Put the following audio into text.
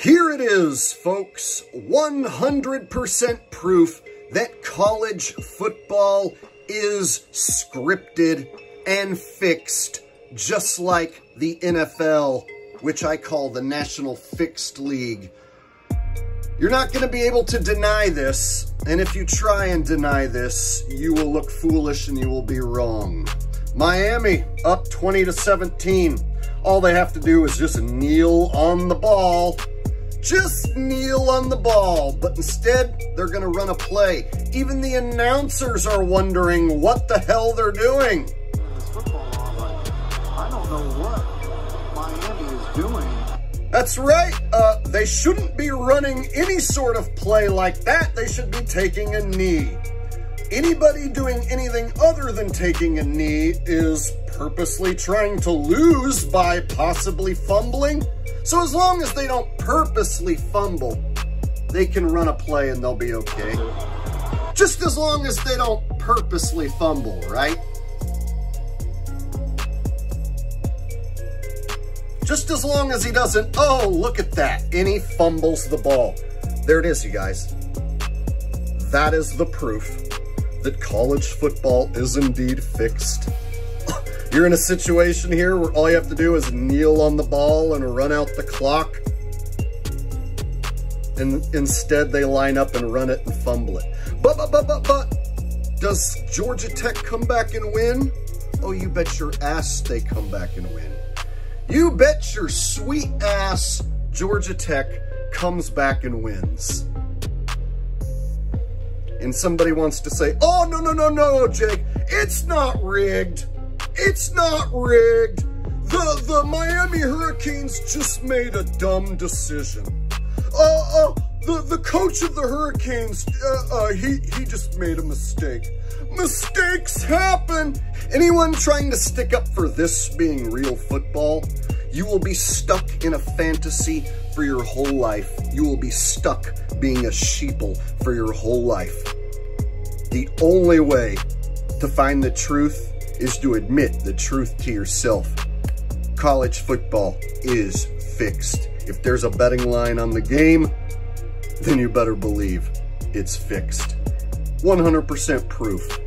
Here it is, folks. 100% proof that college football is scripted and fixed, just like the NFL, which I call the National Fixed League. You're not going to be able to deny this, and if you try and deny this, you will look foolish and you will be wrong. Miami up 20 to 17. All they have to do is just kneel on the ball just kneel on the ball, but instead they're going to run a play. Even the announcers are wondering what the hell they're doing. I don't know what Miami is doing. That's right. Uh, they shouldn't be running any sort of play like that. They should be taking a knee. Anybody doing anything other than taking a knee is purposely trying to lose by possibly fumbling so as long as they don't purposely fumble, they can run a play and they'll be okay. Just as long as they don't purposely fumble, right? Just as long as he doesn't, oh, look at that, and he fumbles the ball. There it is, you guys. That is the proof that college football is indeed fixed. You're in a situation here where all you have to do is kneel on the ball and run out the clock. And instead they line up and run it and fumble it. But, but, but, but, but, does Georgia Tech come back and win? Oh, you bet your ass they come back and win. You bet your sweet ass Georgia Tech comes back and wins. And somebody wants to say, oh, no, no, no, no, Jake, it's not rigged. It's not rigged. The, the Miami Hurricanes just made a dumb decision. Uh, uh, the, the coach of the Hurricanes, uh, uh, he, he just made a mistake. Mistakes happen. Anyone trying to stick up for this being real football, you will be stuck in a fantasy for your whole life. You will be stuck being a sheeple for your whole life. The only way to find the truth is to admit the truth to yourself. College football is fixed. If there's a betting line on the game, then you better believe it's fixed. 100% proof.